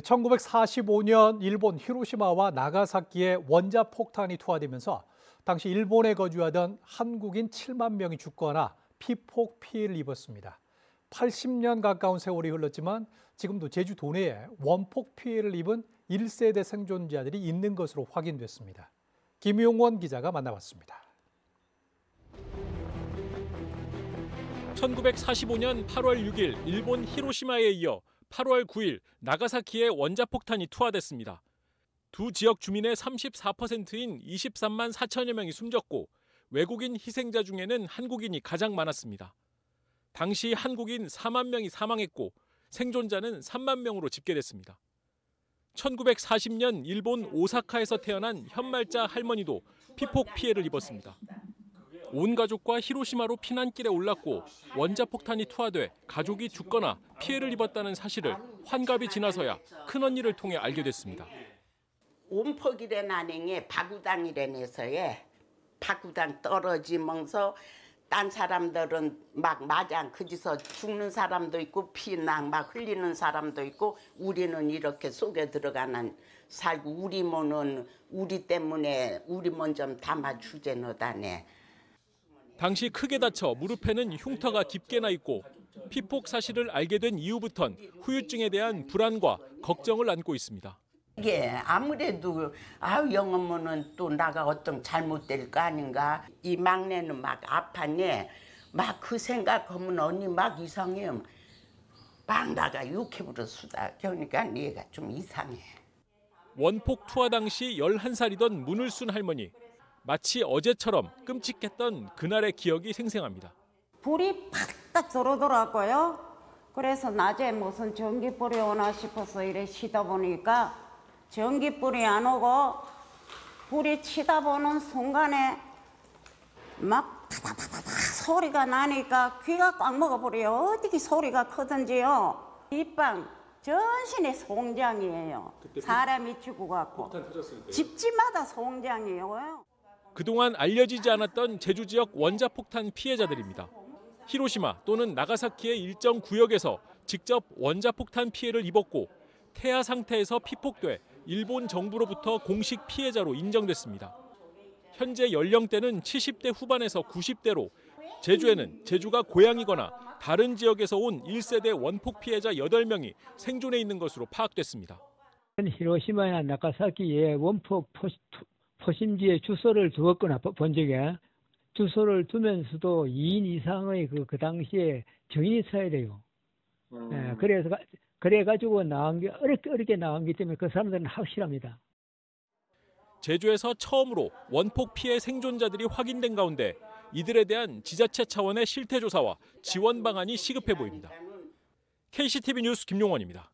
1945년 일본 히로시마와 나가사키에 원자 폭탄이 투하되면서 당시 일본에 거주하던 한국인 7만 명이 죽거나 피폭 피해를 입었습니다. 80년 가까운 세월이 흘렀지만 지금도 제주 도내에 원폭 피해를 입은 1세대 생존자들이 있는 것으로 확인됐습니다. 김용원 기자가 만나봤습니다. 1945년 8월 6일 일본 히로시마에 이어 8월 9일 나가사키에 원자폭탄이 투하됐습니다. 두 지역 주민의 34%인 23만 4천여 명이 숨졌고 외국인 희생자 중에는 한국인이 가장 많았습니다. 당시 한국인 4만 명이 사망했고 생존자는 3만 명으로 집계됐습니다. 1940년 일본 오사카에서 태어난 현말자 할머니도 피폭 피해를 입었습니다. 온 가족과 히로시마로 피난길에 올랐고 원자폭탄이 투하돼 가족이 죽거나 피해를 입었다는 사실을 환갑이 지나서야 큰언니를 통해 알게 됐습니다. 온폭이래 난행에 바구당이래내서에 바구당 떨어지면서 딴 사람들은 막 마장 그지서 죽는 사람도 있고 피낭 막 흘리는 사람도 있고 우리는 이렇게 속에 들어가는 살고 우리 모는 우리 때문에 우리 먼저 담아 주제 너다네. 당시 크게 다쳐 무릎에는 흉터가 깊게 나 있고 피폭 사실을 알게 된 이후부턴 후유증에 대한 불안과 걱정을 안고 있습니다. 이게 아무래도 아우 영어면은 또 나가 어떤 잘못될 거 아닌가. 이 막내는 막 아파네. 막 그 생각하면 언니 막 이상해요 막 나가 욕해부러 수다. 그러니까 얘가 좀 이상해. 원폭 투하 당시 11살이던 문을순 할머니 마치 어제처럼 끔찍했던 그날의 기억이 생생합니다. 불이 팍딱 들어오더라고요. 그래서 낮에 무슨 전기불이 오나 싶어서 이래 쉬다 보니까 전기불이 안 오고 불이 치다 보는 순간에 막 타다다다다 소리가 나니까 귀가 꽉 먹어버려요. 어떻게 소리가 크든지요. 이방 전신에 송장이에요. 사람이 죽어갖고 집집마다 송장이에요. 그동안 알려지지 않았던 제주 지역 원자폭탄 피해자들입니다. 히로시마 또는 나가사키의 일정 구역에서 직접 원자폭탄 피해를 입었고 태아 상태에서 피폭돼 일본 정부로부터 공식 피해자로 인정됐습니다. 현재 연령대는 70대 후반에서 90대로 제주에는 제주가 고향이거나 다른 지역에서 온 1세대 원폭 피해자 8명이 생존해 있는 것으로 파악됐습니다. 히로시마나 나가사키에 원폭 포심지에 주소를 두었거나 본 적에 주소를 두면서도 2인 이상의 그, 그 당시에 정인이 있어야 돼요. 음. 예, 그래서 그래가지고 나온 게 어렵게 어렵게 나온 기 때문에 그 사람들은 확실합니다. 제주에서 처음으로 원폭 피해 생존자들이 확인된 가운데 이들에 대한 지자체 차원의 실태 조사와 지원 방안이 시급해 보입니다. KCTV 뉴스 김용원입니다.